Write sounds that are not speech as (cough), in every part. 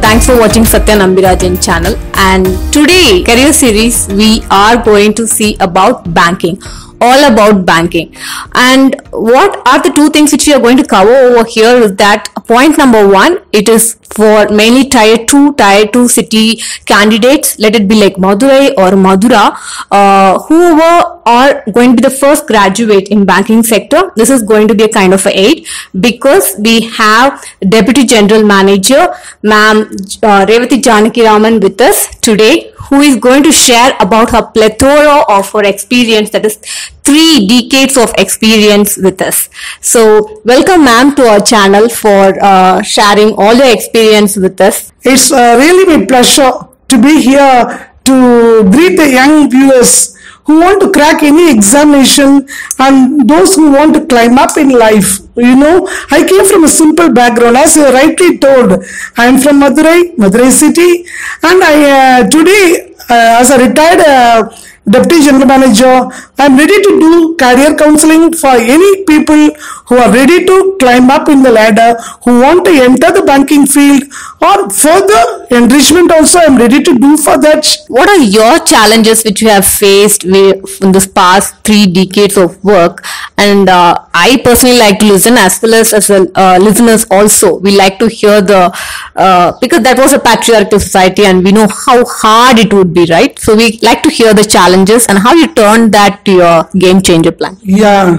thanks for watching Satya Nambirajan channel. And today, career series, we are going to see about banking. All about banking. And what are the two things which we are going to cover over here is that point number one, it is for mainly tier 2, tier 2 city candidates, let it be like Madurai or Madura, uh, whoever are going to be the first graduate in banking sector. This is going to be a kind of aid because we have Deputy General Manager, Ma'am uh, Revathy Janakiraman with us today who is going to share about her plethora of her experience that is three decades of experience with us. So welcome ma'am to our channel for uh, sharing all your experience with us. It's uh, really my pleasure to be here to greet the young viewers who want to crack any examination and those who want to climb up in life. You know, I came from a simple background. As you rightly told, I am from Madurai, Madurai city, and I uh, today, uh, as a retired uh, deputy general manager, I am ready to do career counseling for any people who are ready to climb up in the ladder, who want to enter the banking field, or further enrichment also I am ready to do for that. What are your challenges which you have faced in this past three decades of work? And uh, I personally like to listen as well as as well, uh, listeners also. We like to hear the uh, because that was a patriarchal society and we know how hard it would be, right? So we like to hear the challenges and how you turned that to your game changer plan. Yeah,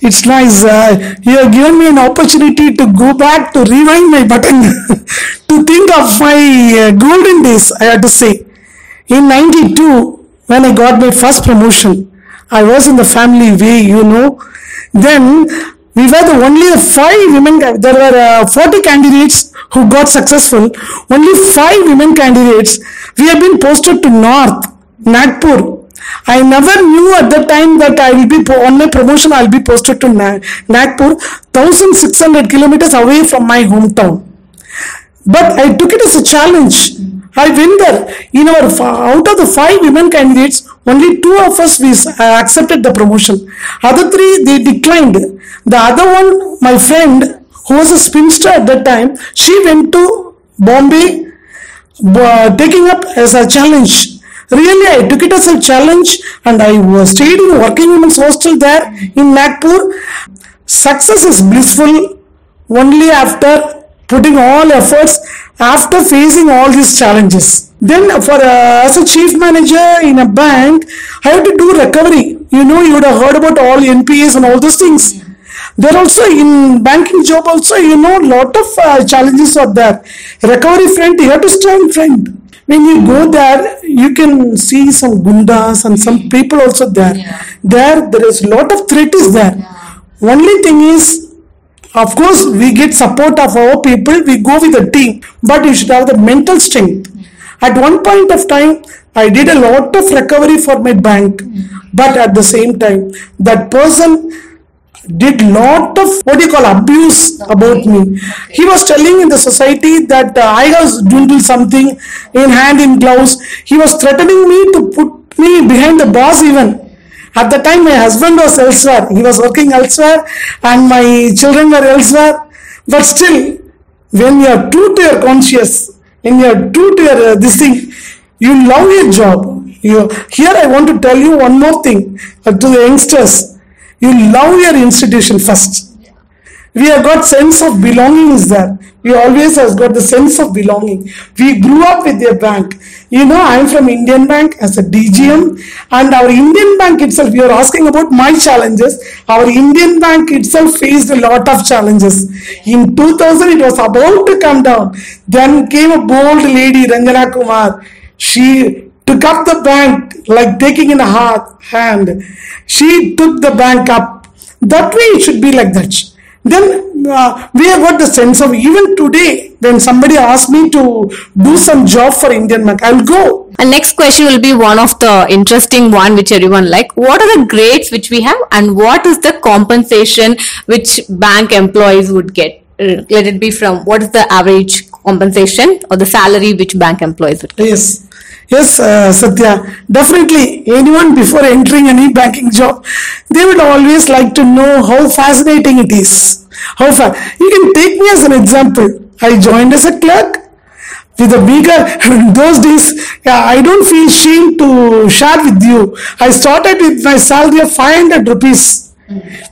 it's nice. Uh, you have given me an opportunity to go back to rewind my button (laughs) to think of my uh, golden days, I have to say. In 92, when I got my first promotion, I was in the family way, you know. Then we were the only five women, there were uh, 40 candidates who got successful. Only five women candidates. We have been posted to North, Nagpur, I never knew at the time that I will be on my promotion. I will be posted to Na- Nagpur, 1600 kilometers away from my hometown. But I took it as a challenge. I went there. In our out of the five women candidates, only two of us we uh, accepted the promotion. Other three they declined. The other one, my friend, who was a spinster at that time, she went to Bombay, uh, taking up as a challenge. Really, I took it as a challenge and I stayed in working women's hostel there in Nagpur. Success is blissful only after putting all efforts after facing all these challenges. Then for uh, as a chief manager in a bank, I have to do recovery. You know, you would have heard about all NPAs and all those things. There also in banking job also, you know, lot of uh, challenges are there. Recovery front, you have to stand front. When you go there, you can see some gundas and some people also there. There, there is lot of threat is there. Only thing is, of course, we get support of our people, we go with the team, but you should have the mental strength. At one point of time, I did a lot of recovery for my bank, mm. but at the same time, that person did lot of what do you call abuse about me. He was telling in the society that uh, I was doing something in hand in gloves. He was threatening me to put me behind the boss even. At the time, my husband was elsewhere. He was working elsewhere, and my children were elsewhere. But still, when you are true to your conscience, when you are true to your uh, this thing, you love your job. You here. I want to tell you one more thing uh, to the youngsters. You love your institution first. We have got sense of belonging is there. We always has got the sense of belonging. We grew up with a bank. You know, I am from Indian Bank as a DGM and our Indian Bank itself, you are asking about my challenges. Our Indian Bank itself faced a lot of challenges. In 2000, it was about to come down. Then came a bold lady, Ranjana Kumar. She took up the bank like taking in a hard hand. She took the bank up. That way it should be like that. Then uh, we have got the sense of even today when somebody asks me to do some job for Indian Bank, I'll go. And next question will be one of the interesting one which everyone like. What are the grades which we have and what is the compensation which bank employees would get? Let it be from what is the average compensation or the salary which bank employees would get? Yes. Yes, uh, Satya. Definitely, anyone before entering any banking job, they would always like to know how fascinating it is. How far? You can take me as an example. I joined as a clerk with a bigger (laughs) those days yeah, i don't feel shame to share with you i started with my salary of 500 rupees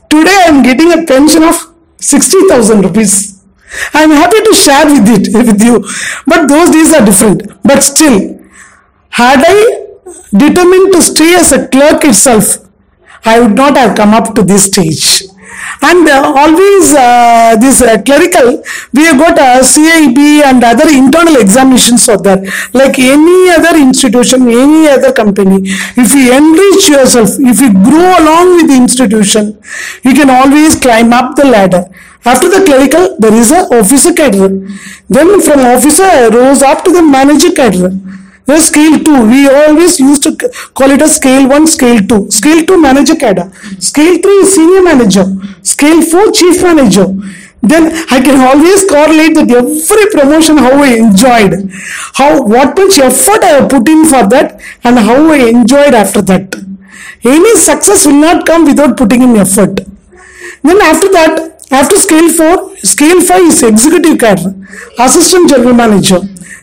today i'm getting a pension of 60000 rupees i'm happy to share with it with you but those days are different but still had i determined to stay as a clerk itself i would not have come up to this stage. And uh, always uh, this uh, clerical we have got a CAIIB and other internal examinations are there like any other institution any other company if you enrich yourself if you grow along with the institution you can always climb up the ladder. After the clerical there is a officer cadre then from officer rose up to the manager cadre the scale 2, we always used to call it a scale 1, scale 2. Scale 2 manager cadre. Scale 3 is senior manager. Scale 4 chief manager. Then I can always correlate that every promotion how I enjoyed. How what much effort I have put in for that and how I enjoyed after that. Any success will not come without putting in effort. Then after that, after scale 4, scale 5 is executive cadre, assistant general manager,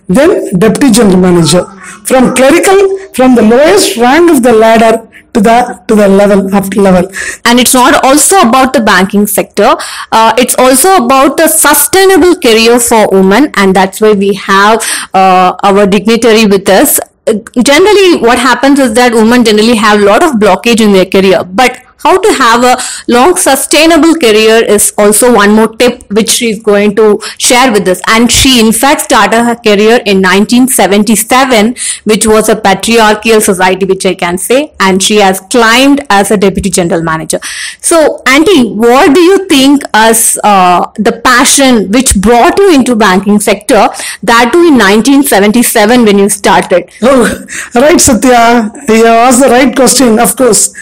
then deputy general manager. From clerical, from the lowest rank of the ladder to the to the level after level. and it's not also about the banking sector uh, it's also about the sustainable career for women and that's why we have uh, our dignitary with us Uh, generally what happens is that women generally have a lot of blockage in their career but how to have a long sustainable career is also one more tip which she is going to share with us and she in fact started her career in 1977 which was a patriarchal society which i can say and she has climbed as a deputy general manager so auntie what do you think as uh, the passion which brought you into banking sector that too in 1977 when you started Oh, (laughs) right, Satya. You asked the right question, of course.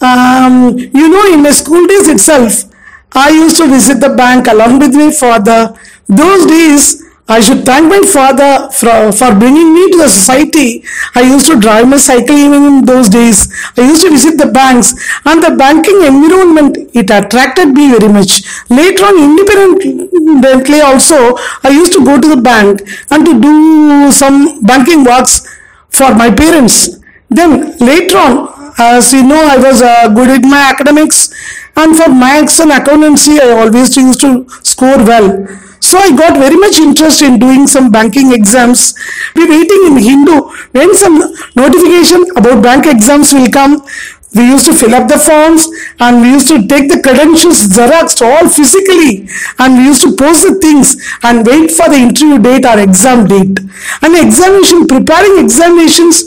Um, you know, in my school days itself, I used to visit the bank along with my father. Those days, I should thank my father for, for bringing me to the society. I used to drive my cycle even in those days. I used to visit the banks and the banking environment, it attracted me very much. Later on, independently also, I used to go to the bank and to do some banking works for my parents. Then later on, as you know, I was uh, good at my academics and for maths and accountancy, I always used to score well. So I got very much interest in doing some banking exams. We waiting in Hindu when some notification about bank exams will come. We used to fill up the forms and we used to take the credentials xeroxed all physically and we used to post the things and wait for the interview date or exam date. And examination, preparing examinations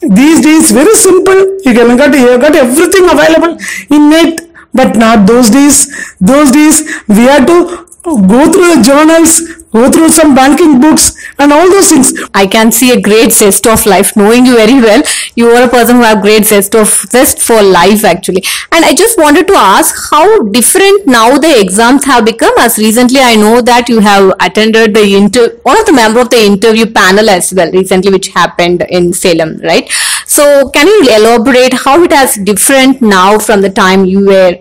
these days very simple. You can got you got everything available in net, but not those days. Those days we had to go through the journals, go through some banking books and all those things. I can see a great zest of life. Knowing you very well, you are a person who have great zest of zest for life actually. And I just wanted to ask how different now the exams have become. As recently, I know that you have attended the inter one of the member of the interview panel as well recently, which happened in Salem, right? So can you elaborate how it has different now from the time you were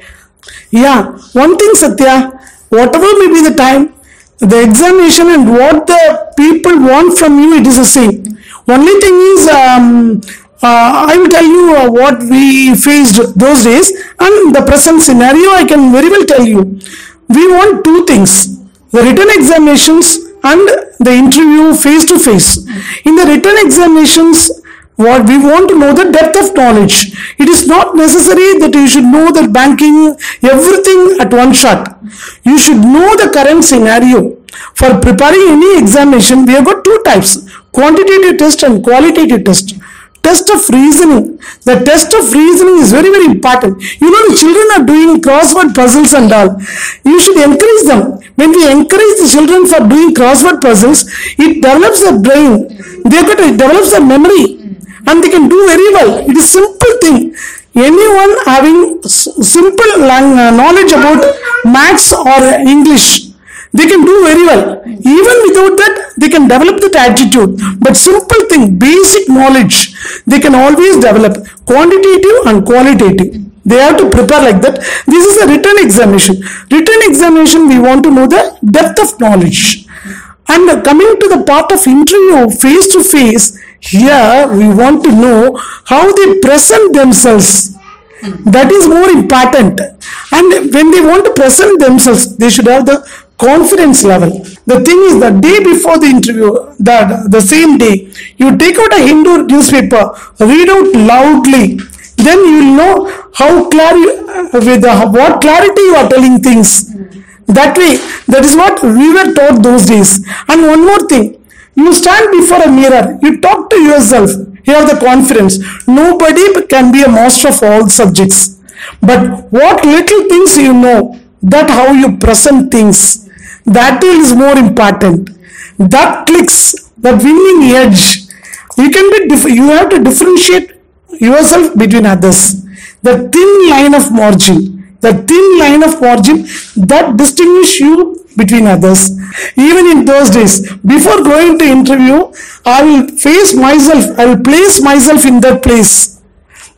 Yeah, one thing, Satya, whatever may be the time, the examination and what the people want from you, it is the same. Only thing is, um, uh, I will tell you uh, what we faced those days and the present scenario. I can very well tell you. We want two things: the written examinations and the interview face to face. In the written examinations, what we want to know the depth of knowledge. It is not necessary that you should know the banking, everything at one shot. You should know the current scenario. For preparing any examination, we have got two types quantitative test and qualitative test. Test of reasoning. The test of reasoning is very, very important. You know, the children are doing crossword puzzles and all. You should encourage them. When we encourage the children for doing crossword puzzles, it develops their brain. They got it develops their memory and they can do very well. It is simple thing. Anyone having simple uh, knowledge about maths or English, they can do very well. Even without that, they can develop that attitude. But simple thing, basic knowledge, they can always develop quantitative and qualitative. They have to prepare like that. This is a written examination. Written examination, we want to know the depth of knowledge. And uh, coming to the part of interview face to face, here we want to know how they present themselves. That is more important. And when they want to present themselves, they should have the confidence level. The thing is, the day before the interview, that the same day, you take out a Hindu newspaper, read out loudly, then you will know how clear you, with what clarity you are telling things. That way, that is what we were taught those days. And one more thing, you stand before a mirror, you talk to yourself, you have the confidence. Nobody can be a master of all subjects. But what little things you know, that how you present things, that is more important. That clicks, that winning edge. You can be, dif- you have to differentiate yourself between others. The thin line of margin, the thin line of margin that distinguish you between others. Even in those days, before going to interview, I will face myself, I will place myself in that place.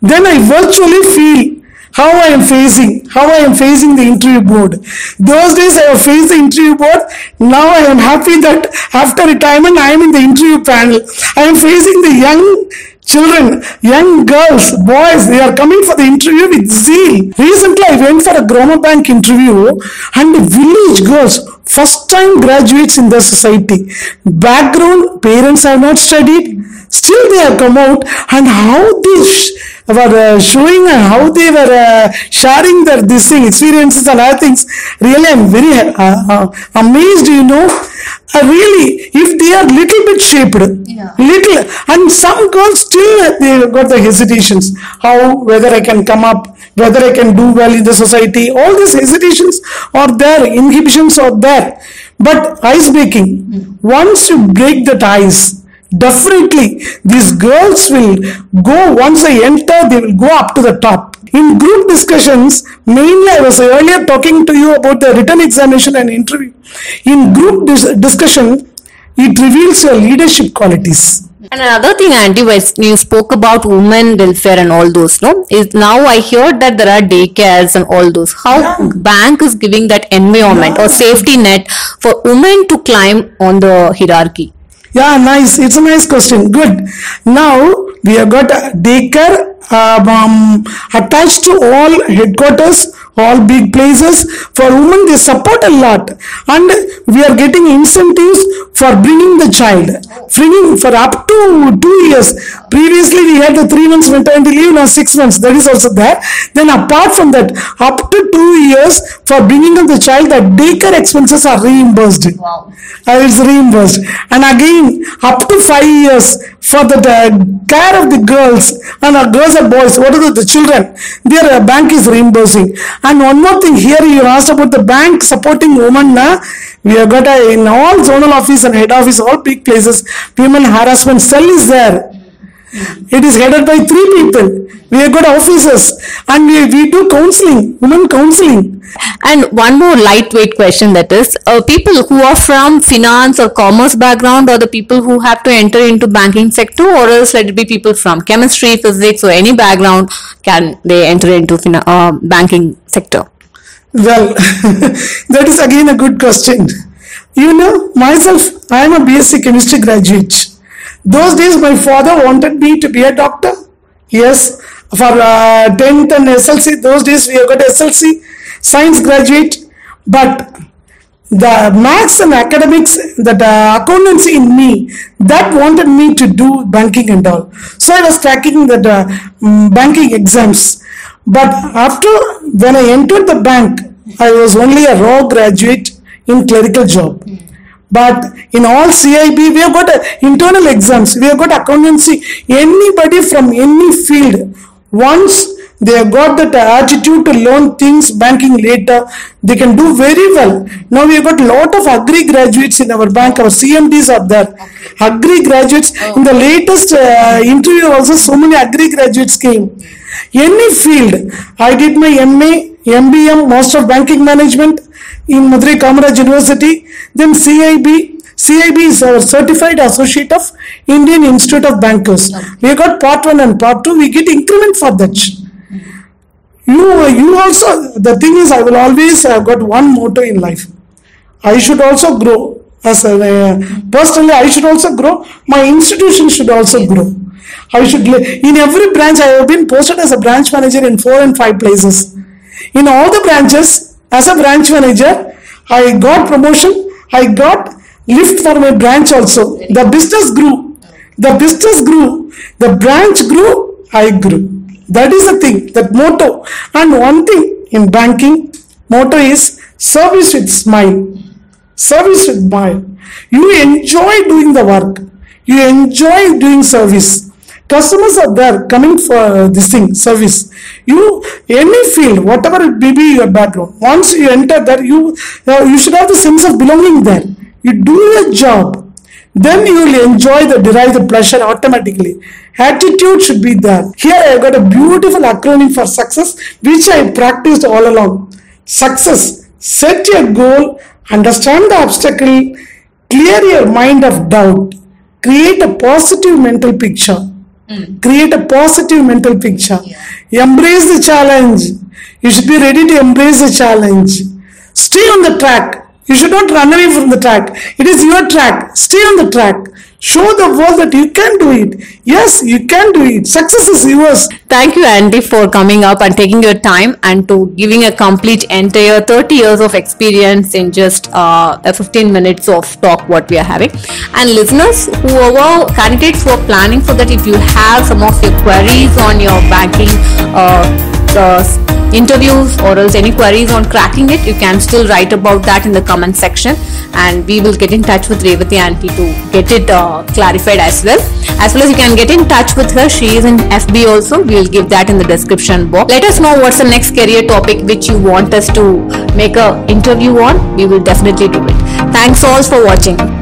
Then I virtually feel how I am facing, how I am facing the interview board. Those days I have faced the interview board. Now I am happy that after retirement I am in the interview panel. I am facing the young children, young girls, boys, they are coming for the interview with zeal. Recently, I went for a Grama Bank interview and village girls, first time graduates in the society. Background, parents have not studied, still they have come out and how they sh- were uh, showing and how they were uh, sharing their this thing, experiences and other things. Really, I'm very uh, uh, amazed, you know. Uh, really, if they are little bit shaped, little, and some girls still uh, they got the hesitations. How whether I can come up, whether I can do well in the society. All these hesitations are there, inhibitions are there. But ice breaking, once you break that ice, definitely these girls will go once they enter they will go up to the top in group discussions mainly i was earlier talking to you about the written examination and interview in group dis- discussion it reveals your leadership qualities And another thing, Auntie, when you spoke about women welfare and all those, no, is now I hear that there are daycares and all those. How Yeah. bank is giving that environment or safety net for women to climb on the hierarchy. Yeah, nice. It's a nice question. Good. Now we have got a daycare um, um, attached to all headquarters, all big places. For women, they support a lot, and we are getting incentives for bringing the child, bringing for up to two years. Previously, we had the three months maternity leave. Now six months. That is also there. Then apart from that, up to two years for bringing up the child, the daycare expenses are reimbursed. Uh, it's reimbursed. And again, up to five years for the care of the girls and uh, girls and boys, what are the, the children? Their uh, bank is reimbursing. And one more thing here, you asked about the bank supporting women. Na? We have got a, in all zonal office and head office, all big places, women harassment cell is there. It is headed by three people. We have got officers and we, we do counseling, women counseling. And one more lightweight question that is, uh, people who are from finance or commerce background or the people who have to enter into banking sector or else let it be people from chemistry, physics or any background can they enter into fina- uh, banking sector? Well, (laughs) that is again a good question. You know, myself, I am a BSc chemistry graduate. Those days, my father wanted me to be a doctor. Yes, for uh, 10th and SLC, those days we have got SLC, science graduate. But the maths and academics, that uh, accountancy in me, that wanted me to do banking and all. So I was tracking the uh, banking exams. But after when I entered the bank, I was only a raw graduate in clerical job. But in all CAIIB, we have got uh, internal exams, we have got accountancy. Anybody from any field, once they have got that attitude to learn things banking later, they can do very well. Now we have got lot of agri graduates in our bank, our CMDs are there. Agri graduates, in the latest uh, interview also, so many agri graduates came. Any field, I did my MA, MBM, Master of Banking Management in Madurai Kamaraj University, then CAIIB, CAIIB is our certified associate of Indian Institute of Bankers. We got part one and part two. We get increment for that. You, you also. The thing is, I will always have got one motto in life. I should also grow as a uh, personally. I should also grow. My institution should also grow. I should in every branch. I have been posted as a branch manager in four and five places. In all the branches, as a branch manager, I got promotion. I got lift for my branch also. The business grew. The business grew. The branch grew. I grew. That is the thing. That motto. And one thing in banking, motto is service with smile service with smile. You enjoy doing the work. You enjoy doing service. Customers are there coming for this thing, service. You, any field, whatever it may be your background, once you enter there, you, you should have the sense of belonging there. You do your job, then you will enjoy the derive the pleasure automatically. Attitude should be there. Here I have got a beautiful acronym for success, which I practiced all along. Success. Set your goal, understand the obstacle, clear your mind of doubt, create a positive mental picture. Hmm. Create a positive mental picture. Embrace the challenge. You should be ready to embrace the challenge. Stay on the track. You should not run away from the track. It is your track. Stay on the track. Show the world that you can do it. Yes, you can do it. Success is yours. Thank you, Andy, for coming up and taking your time and to giving a complete entire 30 years of experience in just uh, a 15 minutes of talk what we are having. And listeners, whoever candidates who are planning for that, if you have some of your queries on your banking uh, uh, interviews or else any queries on cracking it, you can still write about that in the comment section and we will get in touch with Revathy Auntie to get it uh, clarified as well. As well as you can get in touch with her, she is in FB also. We will give that in the description box. Let us know what's the next career topic which you want us to make a interview on. We will definitely do it. Thanks all for watching.